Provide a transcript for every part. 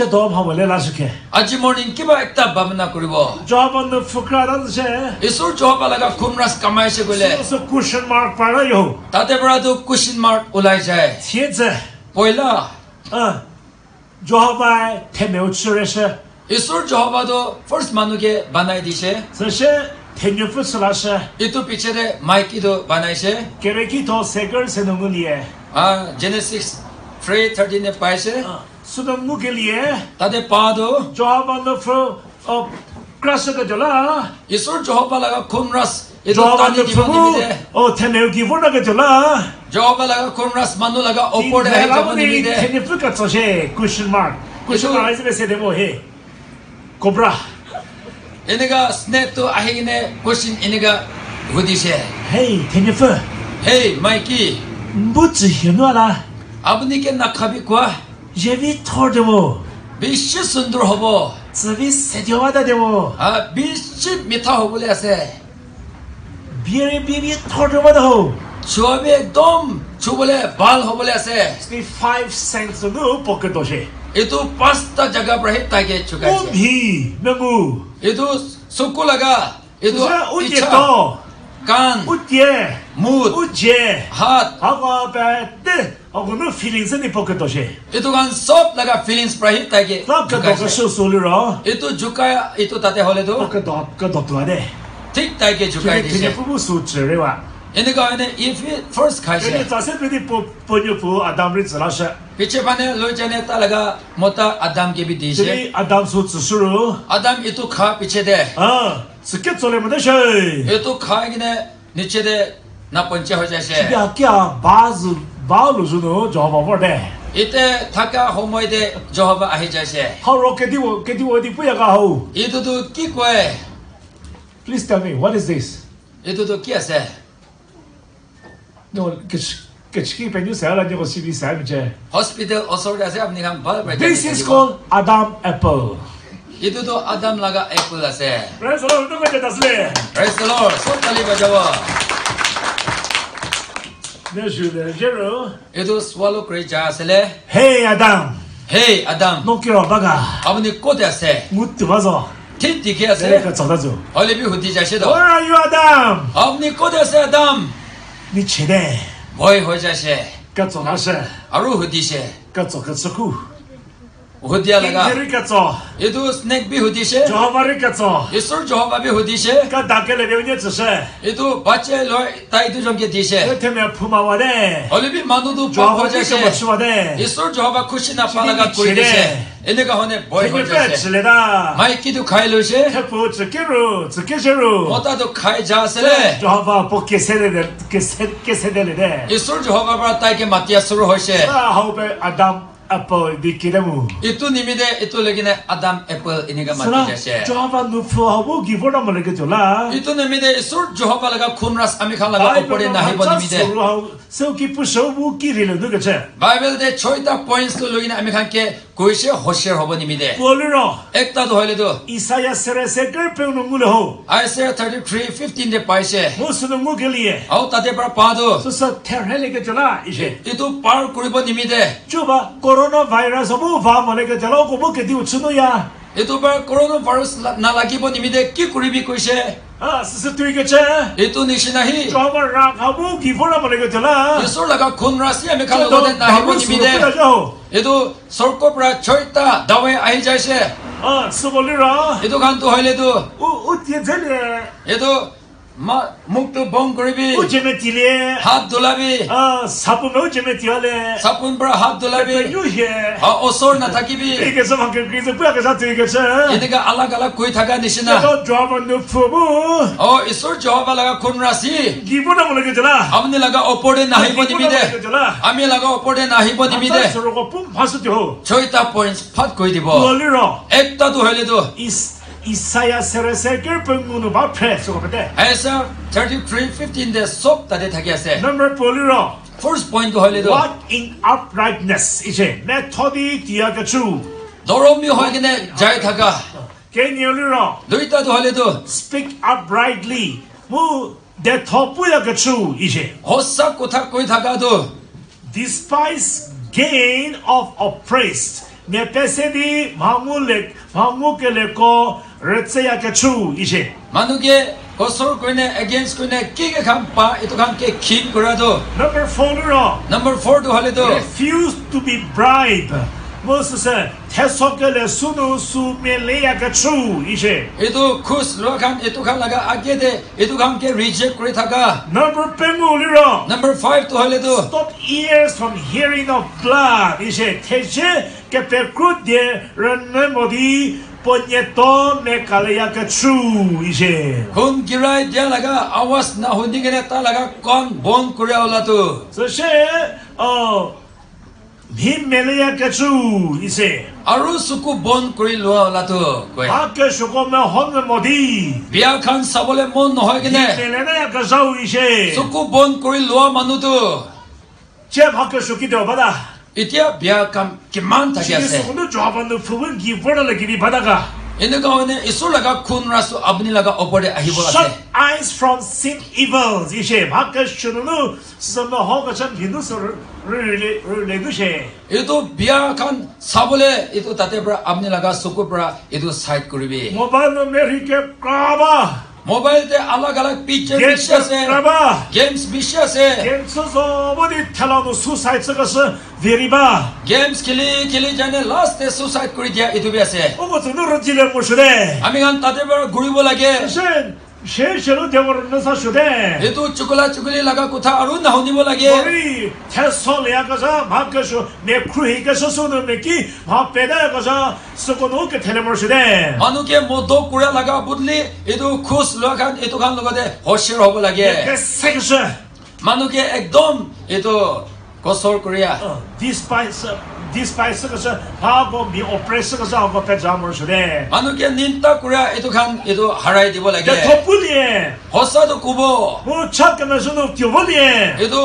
যে দব হবলে লাজুকে আজি মর্নিং কিবা একটা বামনা করিব জব অন দ ফুকরাদ সে ইসু জব লাগা কুমরাস কামাইছে কইলে সো কুশন মার্ক পাড়া ইহ তাতে বড় তো কুশন মার্ক উলাই যায় থিয়েজে পয়লা জব আই থেমে উৎসরেছে ইসু জব তো ফার্স্ট মানুকে দিছে সেছে থেনু ফসলাছে ইতু পিছেরে মাইকি তো বানাইছে কেরেকি তো সেগল সেনুগুনিয়ে আ জেনেসিস 3:13 পাইছে 수동무길리에 다데 빠도 조합반더프 어 크라스가 졸라 이술 조합발라가 콘라스 আপুনি কেনে নাখাবি কোৱা যেবি থৰ দেৱ বিশ্ব সুন্দৰ হ'ব যেবি চেদিয়াদা দেৱ বিশ্ব মিঠা হ'বলৈ আছে বিয়েৰে বিয়ে বিয়ে থৰ দেৱ দেহ একদম চুবলৈ ভাল হ'বলৈ আছে ফাইভ চেণ্টছ হ'লেও পকেট হৈছে এইটো পাঁচটা জেগা পৰা সেই তাকে চুকাই এইটো চকু লাগা এইটো kan, utje, mot, utje, hat, hakabete, ako no feelings ni pocket oshe. Itu kan sob laga feelings prahit ke sob ka doka shu sulu ro. Itu jukaya itu tate hole do. Ka dok ka dok ade. ঠিক তাইকে ঝুকাই দিছে। কিন্তু pubu সূত্রে রে ওয়া And God, if you first kaise. Ye tase pe di po po jo po Adam ri zarasha. Piche pane lo jane ta laga mota Adam ke bi di je. Adam so tsu shuru. Adam ye to kha piche de. Ha. Tsuke tsole mo de she. Ye to kha ge ne niche de na ponche ho jase. Kya kya baz baal lo jo jo ba ba de. Ite thaka homoy de jo ba ahi jase. Ha ro ke di wo ke di wo di pu ya ga ho. Ye to to ki ko e. Please tell me what is this? Ye to to ki ase. No, keď, keď škýpe ňu sa, ale nebo si myslím, že... Hospital osorda sa, aby nechám bol... This is called Adam Apple. Itu tu Adam laga Apple lah, sa. Praise the Lord, tu bude tasle. Praise the Lord, som to líba ďava. Nežude, že no? Je to svalo le. Hey Adam! Hey Adam! No kiro, baga! Abne kote ya, sa. Mutte vazo. Tinti kia sa. Nereka cadazo. Hali bi hudi jashido. Where are you Adam? Abne kote ya, sa Adam! Adam! 你起来。我会回家些。该做哪些？阿如何地些？该做个吃苦。সুধিয়া এইটো snack B সুধিছে। ঈশ্বৰ জহবা B সুধিছে। এইটো বাচ্চে লৈ তাই দুজনকে দিছে। হলিবি মানুহ দু জহ বজাইছে ঈশ্বৰ জহবা খুচি নাপালাগা কৰি দিছে। এনেকুৱা হ'লে ভয় মাইকীটো খাই লৈছে? মতাটো খাই যা আছিলে। জহবা কেচে কেচে কেচে দেলে ঈশ্বৰ জহবাৰ পৰা তাইকে মাতি আছো হৈছে। apple di kidemu. Itu ni mide itu lagi na Adam apple ini ga mati jase. Jehova nu flow bo givo na mole ke chola. Itu ni mide sur Jehova laga khun ras ami khala ga upore nahi bo ni mide. So ki pusho bu ki rilo tu ke. Bible de 6 ta points tu lagi na ami khan ke কৈছে হশ্যৰ হ'ব নিমিদে। একটা ধৰিলে তো ইছাইয়া সেৰে সেকৰ পেউ নমুলে হ'ব আইছে thirty three fifteen day পাইছে মোচনো মোক গেলিয়ে। আৰু তাতে পৰা পা দো। থেৰেলেকে চলা ইছে এইটো পাৰ কৰিব নিমিদে। চুবা কৰোনা ভাইৰাছ হ'ব ভা মনেকে চলাও ক'ব কেতিয়া উচ্চ ইয়া। এইটো বাৰু কৰোণা ভাইৰাছ নালাগিব নিমিদে কি কৰিবি কৈছে? ああ、すすといかちゃ。Itu ni sinahi. Cuma rak kamu kifon apa lagi jela. Yesus laga kun rasya me kalau goden nahi bunyi bide. Itu sorko pra choita dawe ahi jaise. Ah, subulira. Itu kan tu hoile tu. U u tiye jele. Itu মুখটো বং কৰিবি জেমেটিলে হাত দোলাবি চাপোনো জেমেটিয়ালে চাপোন পৰা হাত দোলাবি ওচৰ নাথাকিবি এনেকে আলাগ আলাগ কৈ থকা নিচিনা এটাটো হ'লেতো 이 이사야 세레세 끌pen구는 바페 소고베데 এছা থাৰ্টি থ্ৰী ফিফটিনতে চব তাতে থাকি আছে 넘버 볼리로 ফাৰ্ষ্ট পইণ্টটো হ'লেতো What in uprightness 이제 메토디 디아가 주 দৰমী হৈ কিনে যাই থাকা 게니올리로 দুইটাটো হ'লেতো speak uprightly 뭐 대토부야가 주 이제 সঁচা কথা কৈ থাকাটো despise gain of oppressed 내 뺏세디 마무레 마 rutsaya ke chu ise manuge kosoro kwene against kwene kige kampa ito kanke kin kurado number 4 do ro number 4 do hale do refuse to be bribed Moses said, "Tesokele sudo su meleya ka chu ise." Ito kus lokan ito kan laga agede ito kan ke reject kore thaka. Number 5 uliro. Number 5 to hale do. Stop ears from hearing of blood ise. Teje ke perkut de renne modi 본예 또 메칼레야 그추 이제 혼 기라이 디알라가 아와스 나 혼디게네 따라가 건본 쿠레올라투 소셰 어 비멜레야 그추 이제 아루 수쿠 본 쿠릴로올라투 고에 아케 수코 메 혼메 모디 비아칸 사볼레 몬 노하게네 비멜레야 그자우 이제 수쿠 본 쿠릴로아 마누투 제 밖에 수키도 바다 itia bia kam kiman ta ge se ne jo ban de fu ngi vor la gi ba da ga ene ga ne isu la ga khun ra su abni la ga opor de ahi bo la se eyes from sin evils ye she ba ka shun lu sa ma ho ga chan hindu sur ru le ru le gu she ye to bia kan sa bole ye to ta te bra abni la ga su ko bra ye to side kuri bi mo ba no me ri ke ka ba mobile તે અલગ અલગ picture વિશે છે games વિશે છે games બધી થલાનો suicide સગસ વેરીબા games કિલી કિલી જાને last તે સુસાઇડ કરી দিয়া ইতুবে আছে ও তো রজিলে মুশরে আমি গান তাতে বড় গুড়িব লাগে শেষৰ দেৱৰ নচা সুধে এইটো চুকলা চুকলি লগা কথা আৰু নাহনিব লাগে ঠেচলীয়া কছা ভাৱ কৈছো নেখ্ৰুহি কৈছো চোন নেকি ভাৱ পেদা কছা চকুনো কেথেলে মৰছো দে মানুহে মদ কুৰে লগা বুদলি এইটো খোজ লোৱা কাৰণ এইটো কাৰণ লগতে হৈছিৰ হ'ব লাগে মানুহে একদম এইটো কচৰ কৰিয়া ডিচপাইছ despise ka sa ha go be oppress ka sa go pe jamur sure manu ke nin ta kura etu khan etu harai dibo lage ta topuli e hosa do kubo mu chak na suno tyo boli e etu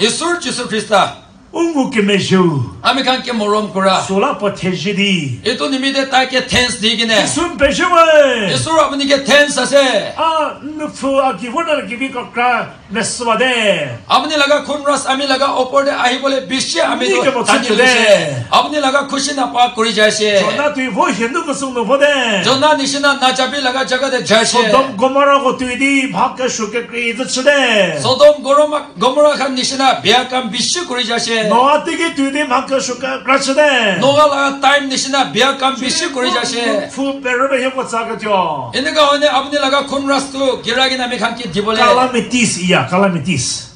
kola cruz gishe আমি de. খান নিমিতে ক্ৰুজতে উঠিছে Look for ko be de. এইটো খুন ৰাজ চবটো Look cruz gish kodawe. এইটো বুকি কিনে ক্ৰুজতে উঠিছে Lao ko chio valira. এইটো নিমিতে আমি খান O এইটো je bu বাৰটো Jesu Krista. ঈশ্বৰ যীশু খ্ৰীষ্ট Ungu ke meshu. আমি খান কে মৰম কৰা Sola po teji di. এইটো নিমিতে তাইকে থেন্স দি কিনে Sun peshe we. ঈশ্বৰ আপুনি কে থেন্স আছে Ah, nufu agivona gibi kakra neswa de. আপুনি লগা খুন ৰাজ আমি লগা ওপৰতে আহিবলৈ বেছি আমি নিকে মোক টানি চিঠি লৈছে দে। আপুনি লগা খুচি নাপা কৰি যাইছে Jona tu 너한테게 두대 만큼 그렇지네. 너가 나 타임 내시나 비약한 비시 그리자시. 풀베르로 해고 싸가죠. 이네가 오네 아브네라가 콘라스토 기라기 남이 함께 디볼레. 칼라메티스 이야 칼라메티스.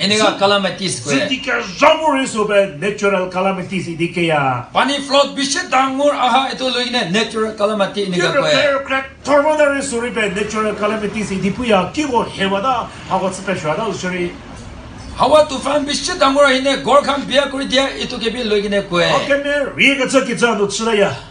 이네가 칼라메티스 그래. 진디카 자모르스 오베 내추럴 칼라메티스 이디케야. 파니 플롯 비시 당물 아하 이토 로이네 내추럴 칼라메티 이네가 그래. 토르모더르스 오베 내추럴 칼라메티스 이디푸야 키고 해마다 하고 스페셜하다 우스리. বেছি ডাঙৰ আহিনে গড় খান বিয়া কৰি দিয়া এইটো কেবি লৈ কিনে কয় Akeme riga chaki chanu chida ya.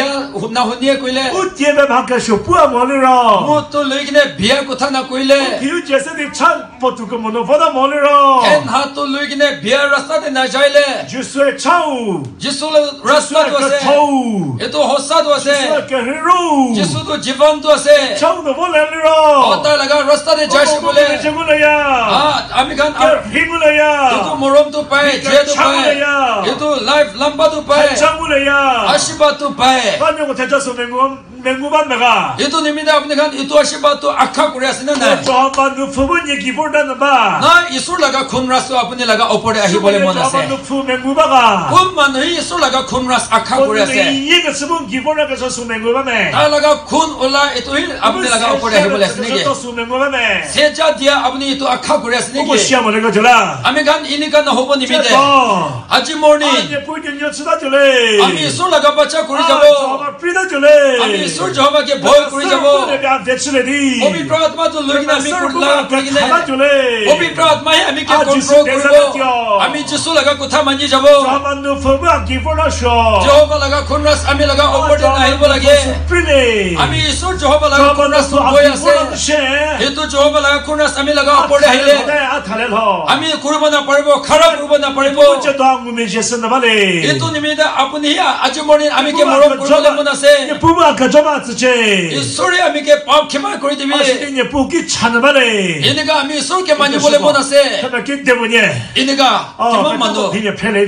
বিয়া না শুনিয়ে কইলে ও জেবে ভাকে শপুয়া মলির মো তো লইকনে বিয়া কথা না কইলে কিউ জেসে ইচ্ছা পতুক মনোফদ মলির এন হাত তো লইকনে বিয়ার রাস্তাতে না যাইলে জিসু ছাউ জিসু রাস্তা তো আছে ছাউ এ তো হসা তো আছে জিসু তো জীবন তো আছে ছাউ তো বলালির ওটা লাগা রাস্তাতে যাইছে বলে জিসু বলে ইয়া আমি কান হি বলে ইয়া তো মরম তো পায় জে তো পায় এ তো লাইফ লম্বা তো পায় ছাউ বলে ইয়া আশীর্বাদ তো পায় 때 환영을 되찾으면 mengu ban naga. Itu ni mida apne kan itu asih batu akha kuriya sini nai. Itu apa nu fumu ni kipur dan naga. Na Yesus laga khun ras tu apne laga opode ahi boleh mana sese. Itu apa nu fumu mengu ban naga. Khun mana ini Yesus laga khun ras akha kuriya sese. Itu ini ke sumu kipur naga so sumu mengu ban nai. Na laga khun ulla itu ini apne laga opode ahi boleh sini ke. Sumu mengu ban nai. Seja dia apne itu akha kuriya sini ke. Kau siapa mana kau jela. Ami kan ini kan na hobo ni mida. Aji morning. Aji pukul jam sudah jela. Ami Yesus laga baca kuri jabo. Aji apa pida jela. Ami ঈশ্বৰ জহবাকে ভয় কৰি যাব পবিত্ৰ আত্মাটো লৈ কিনে আমি পবিত্ৰ আত্মাই আমি আমি যিচু লগা কথা মানি যাব জহব লগা খুনৰাজ আমি লগা অপৰ্জন আহিব লাগে আমি ঈশ্বৰ জহব লগা খুনৰাজ গৈ আছে সেইটো জহব লগা খুনৰাজ আমি লগা অপৰ্জন আহিলে আমি কৰিব নাপাৰিব খাৰা কৰিব নাপাৰিব এইটো নিমিত্তে আপুনি আজি মৰ্ণিং আমি কে মৰম কৰিব লাগিব আছে koribo. Deus, Ami Jesu laga kotha manji jabo. 저만 누프분 기본하셔. Jehovah laga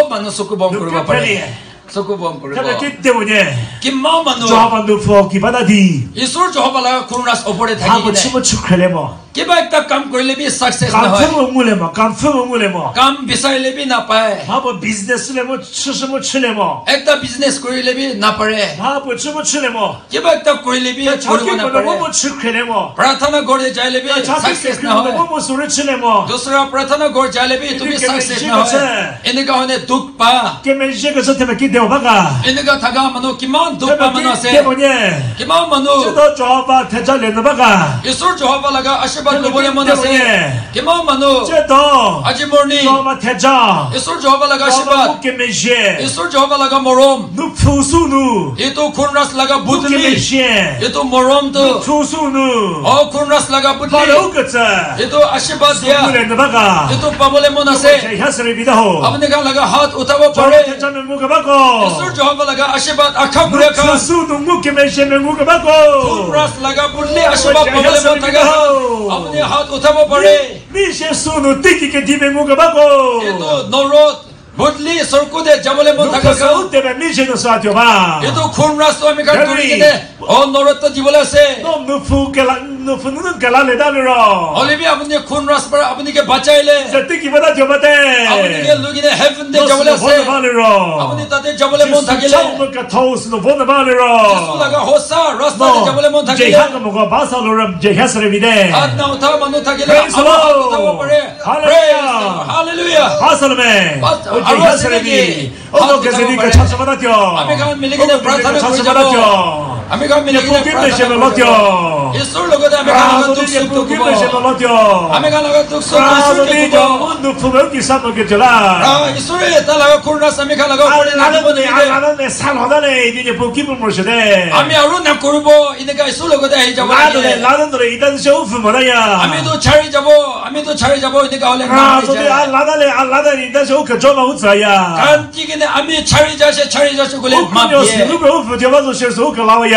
khunras ami laga opore nahi bo lage. 프리네. Ami isur Jehovah laga 说过不？看到这对不对？给妈妈弄。抓板都扶起，把他提。一手抓板来，困难是不的太难。他不吃不吃，可怜么？给把一打干过来，比 success 还好。干分不饿么？干分不饿么？干比赛来比哪排？他不 business 来么？吃什么吃来么？一打 business 过来比哪排？他不吃不吃来么？给把一打过来比，吃不吃哪排？我不吃可怜么？布拉塔那过来摘来比 success 还好。我不收了吃来么？第二个布拉塔那过来摘来比，你 success 还好。你那个好呢？毒吧？给没这个事，他们给。给我爸爸。哎，那个大哥，马努，给马努，给马努，给马努，给马努。知道做好吧，太早连着爸爸。一手做好吧，那个阿西巴努波连马努，给马努，给马努。知道。阿吉莫尼。做好吧，太早。一手做好吧，那个阿西巴。努给梅西。一手做好吧，那个莫隆。努朴素努。一都昆拉斯那个布特利。一都莫隆都。朴素努。哦，昆拉斯那个布特利。巴罗格子。一都阿西巴迪亚。苏连着爸爸。一都巴莫连马努。阿们那个那个哈，我他我。做好太早，没木个巴哥。বদলি চৰকুদে যাবলৈ মন থাকে এইটো খুন ৰাস্তা আমি কাটি অ নৰত দিবলৈ আছে 분노는 갈라내다르라. 할렐루야 아버님의 군 라스바 아버님께 바자일레. 제트기보다 저바테. 아버님께 루기네 헤븐데 저블레세. 아버님 따데 저블레 몬타길레. 참을까 타우스노 보나바르라. 예수라가 호사 라스바 저블레 몬타길레. 제하가 뭐가 바살로람 제하스레미데. 안나우타 만노타길레. 할렐루야. 할렐루야. 바살메. 제하스레미. 어떻게 되니까 참서 받았죠. 아메간 밀리게 프라타르 참서 받았죠. Не погибнеше на лотя! Радо не погибнеше на лотя! Радо видя унду фумелки садно гетела! 알아내 살아나네 이제. 복기분 모셔대 아미 아루나 고르보 이네가 이솔로고다 해자고 나도네 나도네 이단 쇼프 뭐라야. 아미도 잘 잡어 아미도 잘 잡어 이네가 원래 나도네 알라다네 알라다네 이단 쇼크 존나 우자야. 간티기네 아미 잘 자세 잘 자세 고래 마비에. 오크뇨스 누구 오프 제바도 셔스 오크 라와야.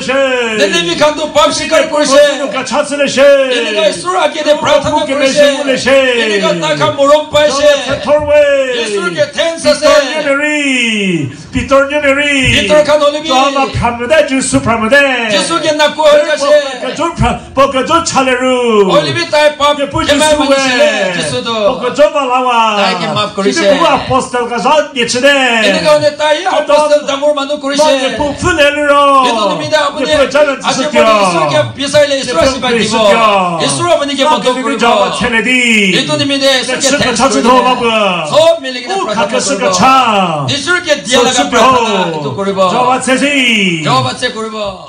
छाछले छे दिल्ली भी खांदो पाप शिकार करशे का छाछले छे दिल्ली का सुर आगे दे प्रार्थना करशे दिल्ली का ताका मोरोक पाशे थोरवे यसुर के थेंस से 비토르니리 비토르 칸 올리비 저마 카무데 주스 프라무데 예수께 나고 하시게 가존 프라 보가존 차레루 올리비 타이 파게 부지스웨 예수도 보가존 말라와 나에게 마프 그리세 지금 그거 아포스톨 가서 예치네 내가 오늘 타이 아포스톨 당고 만도 그리세 보풀레르로 예도입니다 아버지 부풀자는 아직 지속겨. 머리 이스라엘 비사일에 이스라엘 시발 기보 이스라엘 아버지께 먼저 그 부르고 저 체네디. 얘도 믿다 이스라엘 sức 댄스 차츠 더 가고. 서 밀리기나 오 프라타나 가까스가 부르고 차. 이스라엘 디알라가 프라타나 또 소츠표. 고리고 저와 세세. 저와 바체 고리고